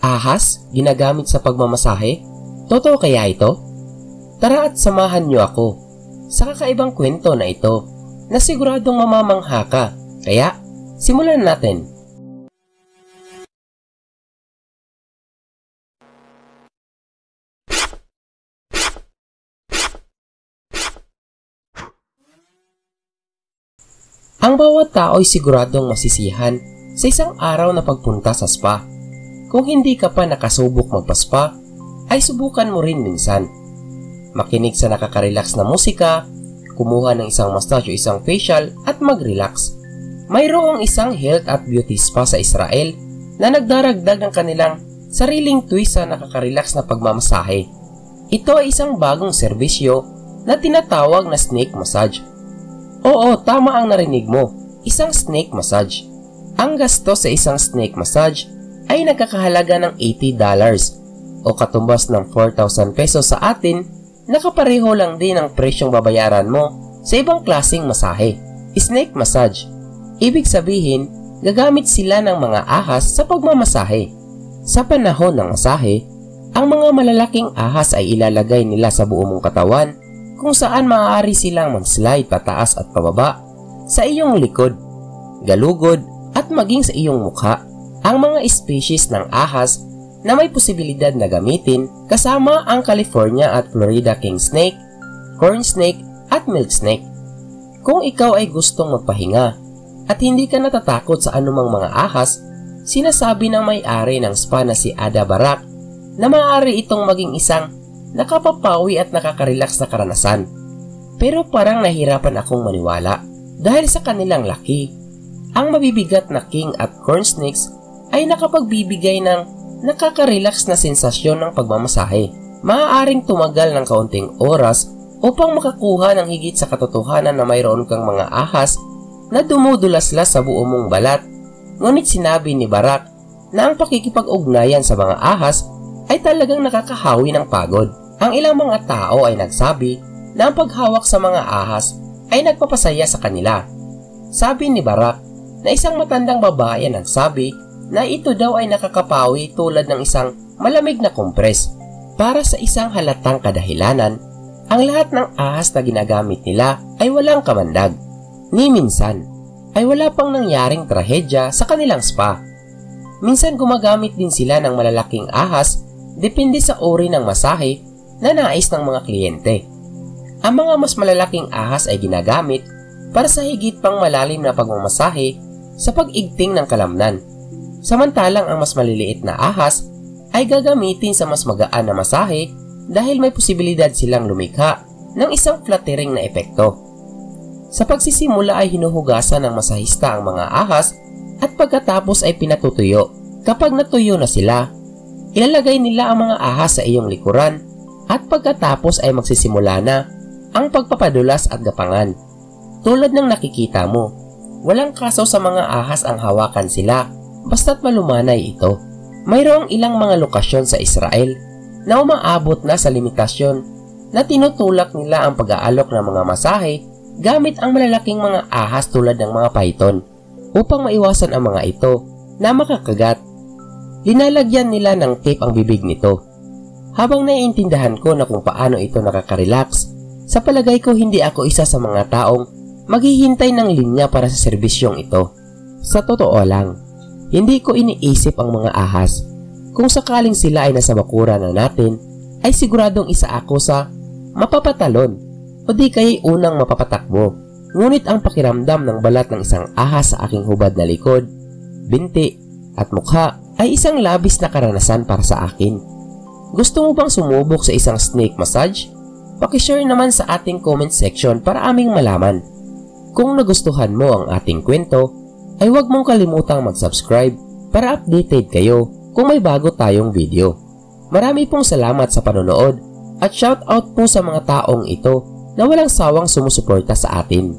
Ahas ginagamit sa pagmamasahe? Totoo kaya ito? Tara at samahan niyo ako sa kakaibang kwento na ito na siguradong mamamangha ka. Kaya, simulan natin. Ang bawat tao ay siguradong masisihan sa isang araw na pagpunta sa spa. Kung hindi ka pa nakasubok magpaspa, ay subukan mo rin minsan. Makinig sa nakaka-relax na musika, kumuha ng isang massage o isang facial at mag-relax. Mayroong isang health at beauty spa sa Israel na nagdaragdag ng kanilang sariling twist sa nakaka-relax na pagmamasahe. Ito ay isang bagong serbisyo na tinatawag na snake massage Oo, tama ang narinig mo. Isang snake massage. Ang gasto sa isang snake massage ay nagkakahalaga ng $80 o katumbas ng 4,000 pesos sa atin nakapareho lang din ang presyong babayaran mo sa ibang klasing masahe. Snake massage. Ibig sabihin, gagamit sila ng mga ahas sa pagmamasahe. Sa panahon ng masahe, ang mga malalaking ahas ay ilalagay nila sa buo mong katawan kung saan maaari silang mag-slide pataas at pababa sa iyong likod, galugod at maging sa iyong mukha. Ang mga species ng ahas na may posibilidad na gamitin kasama ang California at Florida king snake, corn snake at milk snake. Kung ikaw ay gustong magpahinga at hindi ka natatakot sa anumang mga ahas, sinasabi ng may-ari ng spa na si Ada Barak na maaari itong maging isang nakapapawi at nakaka-relax na karanasan. Pero parang nahirapan akong maniwala dahil sa kanilang laki. Ang mabibigat na king at corn snakes ay nakapagbibigay ng nakaka-relax na sensasyon ng pagmamasahe. Maaaring tumagal ng kaunting oras upang makakuha ng higit sa katotohanan na mayroon kang mga ahas na dumudulaslas sa buo mong balat. Ngunit sinabi ni Barak na ang pakikipag-ugnayan sa mga ahas ay talagang nakakahawi ng pagod. Ang ilang mga tao ay nagsabi na ang paghawak sa mga ahas ay nagpapasaya sa kanila. Sabi ni Barak na isang matandang babae ang nagsabi na ito daw ay nakakapawi tulad ng isang malamig na kompres. Para sa isang halatang kadahilanan, ang lahat ng ahas na ginagamit nila ay walang kamandag. Ni minsan, ay wala pang nangyaring trahedya sa kanilang spa. Minsan gumagamit din sila ng malalaking ahas depende sa uri ng masahe na nais ng mga kliyente. Ang mga mas malalaking ahas ay ginagamit para sa higit pang malalim na pagmamasahe sa pag-igting ng kalamnan. Samantalang ang mas maliliit na ahas ay gagamitin sa mas magaan na masahe dahil may posibilidad silang lumikha ng isang flattering na epekto. Sa pagsisimula ay hinuhugasan ng masahista ang mga ahas at pagkatapos ay pinatutuyo. Kapag natuyo na sila, ilalagay nila ang mga ahas sa iyong likuran at pagkatapos ay magsisimula na ang pagpapadulas at gapangan. Tulad ng nakikita mo, walang kaso sa mga ahas ang hawakan sila basta't malumanay ito. Mayroong ilang mga lokasyon sa Israel na umaabot na sa limitasyon na tinutulak nila ang pag-aalok ng mga masahe gamit ang malalaking mga ahas tulad ng mga python upang maiwasan ang mga ito na makakagat. Linalagyan nila ng tape ang bibig nito habang naiintindahan ko na kung paano ito nakaka-relax, sa palagay ko hindi ako isa sa mga taong maghihintay ng linya para sa serbisyong ito. Sa totoo lang, hindi ko iniisip ang mga ahas. Kung sakaling sila ay nasa bakura na natin, ay siguradong isa ako sa mapapatalon o di kaya'y unang mapapatakbo. Ngunit ang pakiramdam ng balat ng isang ahas sa aking hubad na likod, binti at mukha ay isang labis na karanasan para sa akin. Gusto mo bang sumubok sa isang snake massage? Pakishare naman sa ating comment section para aming malaman. Kung nagustuhan mo ang ating kwento, ay huwag mong kalimutang mag-subscribe para updated kayo kung may bago tayong video. Marami pong salamat sa panonood at shoutout po sa mga taong ito na walang sawang sumusuporta sa atin.